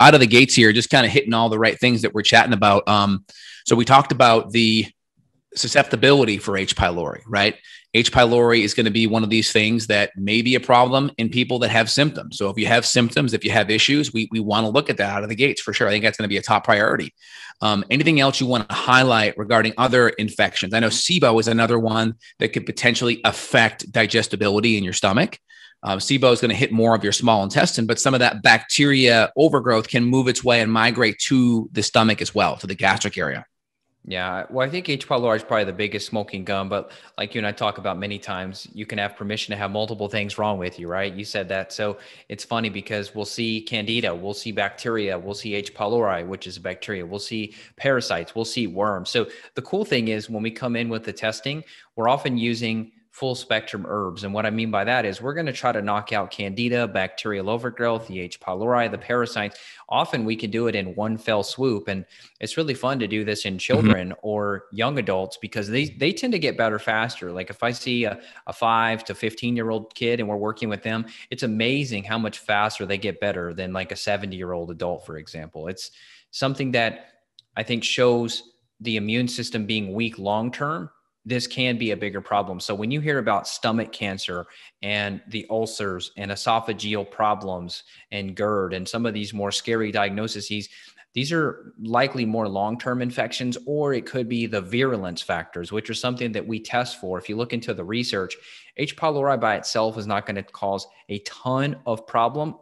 out of the gates here, just kind of hitting all the right things that we're chatting about. Um, so we talked about the susceptibility for H. pylori, right? H. pylori is going to be one of these things that may be a problem in people that have symptoms. So if you have symptoms, if you have issues, we, we want to look at that out of the gates for sure. I think that's going to be a top priority. Um, anything else you want to highlight regarding other infections? I know SIBO is another one that could potentially affect digestibility in your stomach. Um, SIBO is going to hit more of your small intestine, but some of that bacteria overgrowth can move its way and migrate to the stomach as well, to the gastric area. Yeah, well, I think H. pylori is probably the biggest smoking gun, but like you and I talk about many times, you can have permission to have multiple things wrong with you, right? You said that. So it's funny because we'll see candida, we'll see bacteria, we'll see H. pylori, which is a bacteria, we'll see parasites, we'll see worms. So the cool thing is when we come in with the testing, we're often using full spectrum herbs. And what I mean by that is we're going to try to knock out candida, bacterial overgrowth, the H. pylori, the parasites. Often we can do it in one fell swoop. And it's really fun to do this in mm-hmm. children mm-hmm. or young adults because they, they tend to get better faster. Like if I see a, a five to 15 year old kid and we're working with them, it's amazing how much faster they get better than like a 70 year old adult, for example. It's something that I think shows the immune system being weak long term this can be a bigger problem. So when you hear about stomach cancer and the ulcers and esophageal problems and GERD and some of these more scary diagnoses, these are likely more long-term infections or it could be the virulence factors which are something that we test for. If you look into the research h. pylori by itself is not going to cause a ton of problem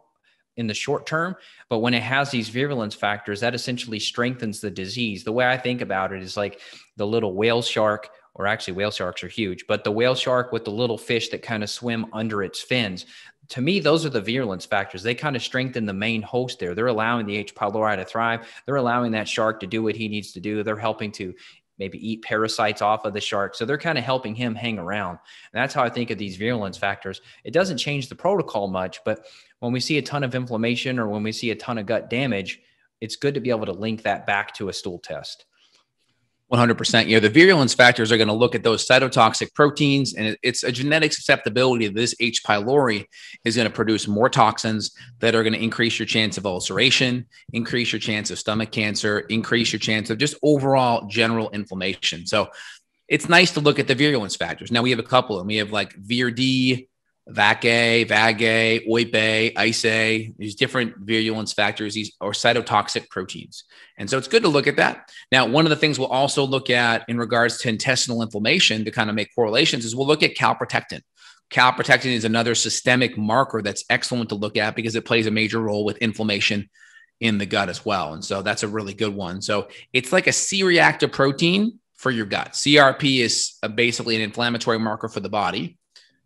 in the short term but when it has these virulence factors that essentially strengthens the disease. The way i think about it is like the little whale shark or actually whale sharks are huge, but the whale shark with the little fish that kind of swim under its fins. To me, those are the virulence factors. They kind of strengthen the main host there. They're allowing the H. pylori to thrive. They're allowing that shark to do what he needs to do. They're helping to maybe eat parasites off of the shark. So they're kind of helping him hang around. And that's how I think of these virulence factors. It doesn't change the protocol much, but when we see a ton of inflammation or when we see a ton of gut damage, it's good to be able to link that back to a stool test. 100%. You know, the virulence factors are going to look at those cytotoxic proteins, and it's a genetic susceptibility this H. pylori is going to produce more toxins that are going to increase your chance of ulceration, increase your chance of stomach cancer, increase your chance of just overall general inflammation. So it's nice to look at the virulence factors. Now we have a couple, and we have like VIR-D, VAC-A, CAG-A, OIP-A, ICE-A, these different virulence factors, these or cytotoxic proteins. And so it's good to look at that. Now, one of the things we'll also look at in regards to intestinal inflammation to kind of make correlations is we'll look at calprotectin. Calprotectin is another systemic marker that's excellent to look at because it plays a major role with inflammation in the gut as well. And so that's a really good one. So it's like a C reactive protein for your gut. CRP is basically an inflammatory marker for the body.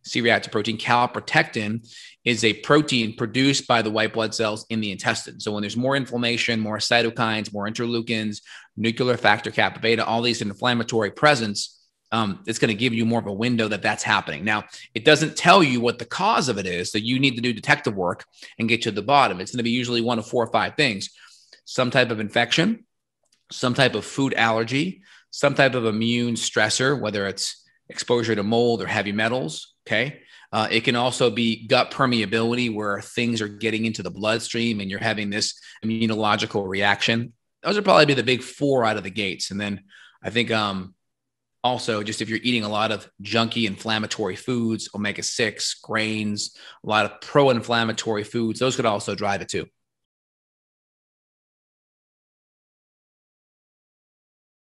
C-reactive protein, calprotectin, is a protein produced by the white blood cells in the intestine. So when there's more inflammation, more cytokines, more interleukins, nuclear factor kappa beta, all these inflammatory presence, um, it's going to give you more of a window that that's happening. Now, it doesn't tell you what the cause of it is, so you need to do detective work and get to the bottom. It's going to be usually one of four or five things: some type of infection, some type of food allergy, some type of immune stressor, whether it's exposure to mold or heavy metals, Okay. Uh, it can also be gut permeability where things are getting into the bloodstream and you're having this immunological reaction. Those would probably be the big four out of the gates. And then I think um, also just if you're eating a lot of junky inflammatory foods, omega 6, grains, a lot of pro inflammatory foods, those could also drive it too.